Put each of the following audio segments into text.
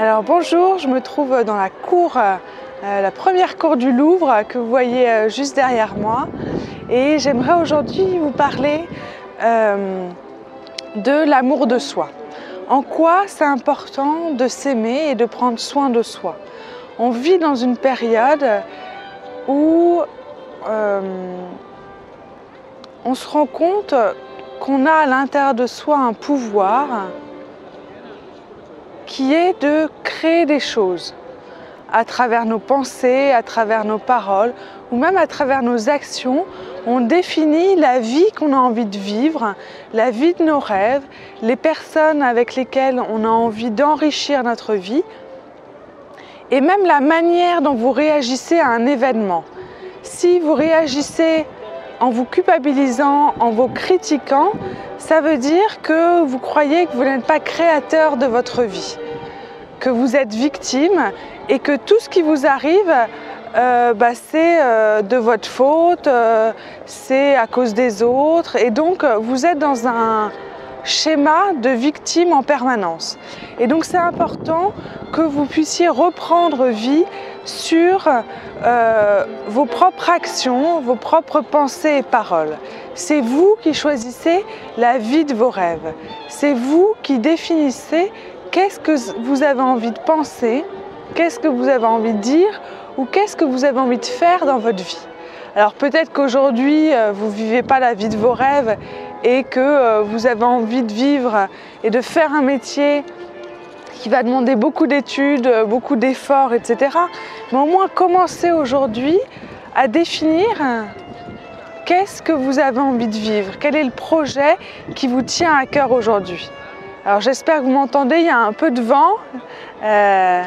Alors bonjour, je me trouve dans la cour, euh, la première cour du Louvre que vous voyez euh, juste derrière moi. Et j'aimerais aujourd'hui vous parler euh, de l'amour de soi. En quoi c'est important de s'aimer et de prendre soin de soi? On vit dans une période où on se rend compte qu'on a à l'intérieur de soi un pouvoir qui est de créer des choses à travers nos pensées, à travers nos paroles ou même à travers nos actions. On définit la vie qu'on a envie de vivre, la vie de nos rêves, les personnes avec lesquelles on a envie d'enrichir notre vie et même la manière dont vous réagissez à un événement. Si vous réagissez en vous culpabilisant, en vous critiquant, ça veut dire que vous croyez que vous n'êtes pas créateur de votre vie, que vous êtes victime et que tout ce qui vous arrive, euh, bah, c'est euh, de votre faute, euh, c'est à cause des autres. Et donc vous êtes dans un schéma de victime en permanence. Et donc c'est important que vous puissiez reprendre vie sur euh, vos propres actions, vos propres pensées et paroles. C'est vous qui choisissez la vie de vos rêves. C'est vous qui définissez qu'est-ce que vous avez envie de penser, qu'est-ce que vous avez envie de dire ou qu'est-ce que vous avez envie de faire dans votre vie. Alors peut-être qu'aujourd'hui, euh, vous ne vivez pas la vie de vos rêves et que euh, vous avez envie de vivre et de faire un métier qui va demander beaucoup d'études, beaucoup d'efforts, etc. Mais au moins commencez aujourd'hui à définir qu'est-ce que vous avez envie de vivre, quel est le projet qui vous tient à cœur aujourd'hui. Alors j'espère que vous m'entendez, il y a un peu de vent. Euh,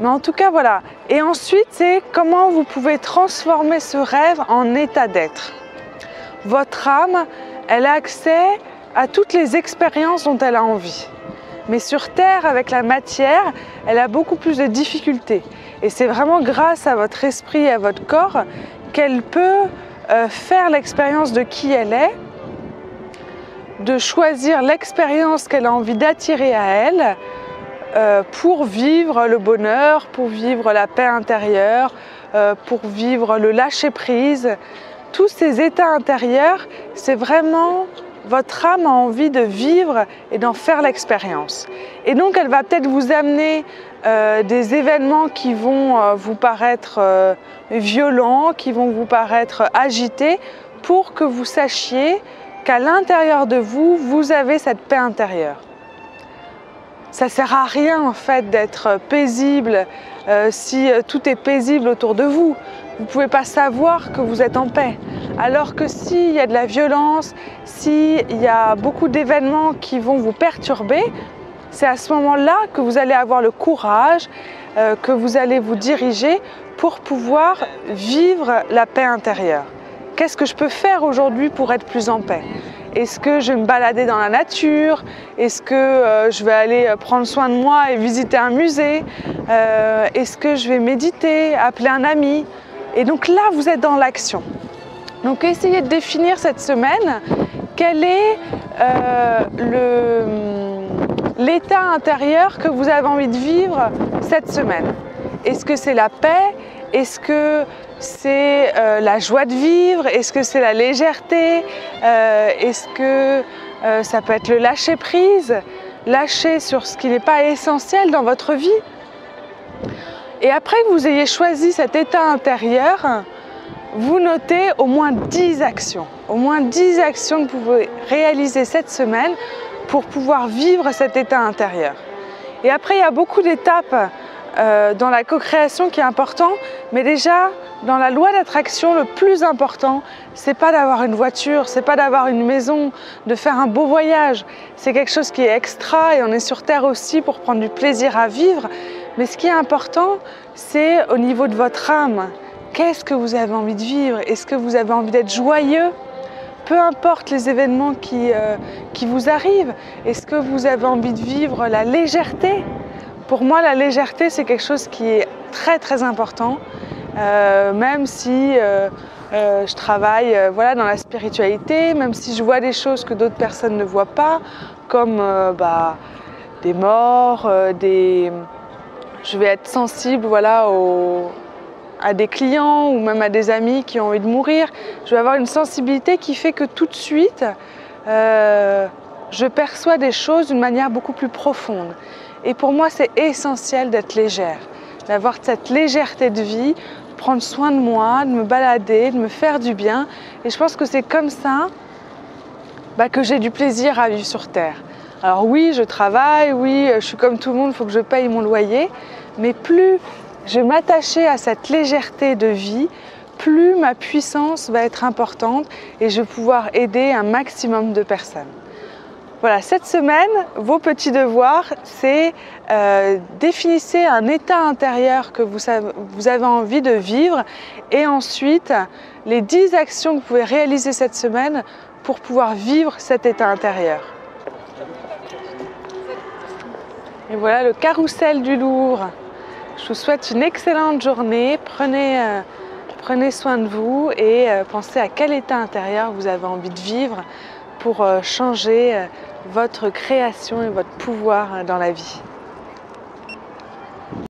mais en tout cas, voilà. Et ensuite, c'est comment vous pouvez transformer ce rêve en état d'être. Votre âme, elle a accès à toutes les expériences dont elle a envie. Mais sur Terre, avec la matière, elle a beaucoup plus de difficultés. Et c'est vraiment grâce à votre esprit et à votre corps qu'elle peut euh, faire l'expérience de qui elle est, de choisir l'expérience qu'elle a envie d'attirer à elle euh, pour vivre le bonheur, pour vivre la paix intérieure, euh, pour vivre le lâcher-prise. Tous ces états intérieurs, c'est vraiment votre âme a envie de vivre et d'en faire l'expérience. Et donc elle va peut-être vous amener euh, des événements qui vont euh, vous paraître euh, violents, qui vont vous paraître agités, pour que vous sachiez qu'à l'intérieur de vous, vous avez cette paix intérieure. Ça sert à rien en fait d'être paisible si tout est paisible autour de vous. Vous ne pouvez pas savoir que vous êtes en paix. Alors que s'il y a de la violence, s'il y a beaucoup d'événements qui vont vous perturber, c'est à ce moment-là que vous allez avoir le courage, euh, que vous allez vous diriger pour pouvoir vivre la paix intérieure. Qu'est-ce que je peux faire aujourd'hui pour être plus en paix? Est-ce que je vais me balader dans la nature? Est-ce que euh, je vais aller prendre soin de moi et visiter un musée? Euh, Est-ce que je vais méditer, appeler un ami? Et donc là, vous êtes dans l'action. Donc essayez de définir cette semaine quel est euh, l'état intérieur que vous avez envie de vivre cette semaine. Est-ce que c'est la paix? Est-ce que c'est euh, la joie de vivre? Est-ce que c'est la légèreté? Euh, Est-ce que ça peut être le lâcher prise Lâcher sur ce qui n'est pas essentiel dans votre vie. Et après que vous ayez choisi cet état intérieur, vous notez au moins 10 actions, au moins 10 actions que vous pouvez réaliser cette semaine pour pouvoir vivre cet état intérieur. Et après, il y a beaucoup d'étapes euh, dans la co-création qui est important, mais déjà dans la loi d'attraction, le plus important, c'est pas d'avoir une voiture, c'est pas d'avoir une maison, de faire un beau voyage. C'est quelque chose qui est extra et on est sur Terre aussi pour prendre du plaisir à vivre. Mais ce qui est important, c'est au niveau de votre âme. Qu'est-ce que vous avez envie de vivre? Est-ce que vous avez envie d'être joyeux? Peu importe les événements qui, euh, qui vous arrivent, est-ce que vous avez envie de vivre la légèreté? Pour moi, la légèreté, c'est quelque chose qui est très très important, euh, même si euh, je travaille voilà, dans la spiritualité, même si je vois des choses que d'autres personnes ne voient pas, comme bah, des morts, euh, des... je vais être sensible voilà, à des clients ou même à des amis qui ont envie de mourir. Je vais avoir une sensibilité qui fait que tout de suite, euh, je perçois des choses d'une manière beaucoup plus profonde. Et pour moi, c'est essentiel d'être légère, d'avoir cette légèreté de vie, prendre soin de moi, de me balader, de me faire du bien. Et je pense que c'est comme ça bah, que j'ai du plaisir à vivre sur Terre. Alors oui, je travaille, oui, je suis comme tout le monde, il faut que je paye mon loyer, mais plus je m'attacher à cette légèreté de vie, plus ma puissance va être importante et je vais pouvoir aider un maximum de personnes. Voilà, cette semaine, vos petits devoirs, c'est euh, définissez un état intérieur que vous, avez envie de vivre et ensuite les 10 actions que vous pouvez réaliser cette semaine pour pouvoir vivre cet état intérieur. Et voilà le carrousel du Louvre. Je vous souhaite une excellente journée. Prenez, euh, soin de vous et euh, pensez à quel état intérieur vous avez envie de vivre pour euh, changer votre création et votre pouvoir dans la vie.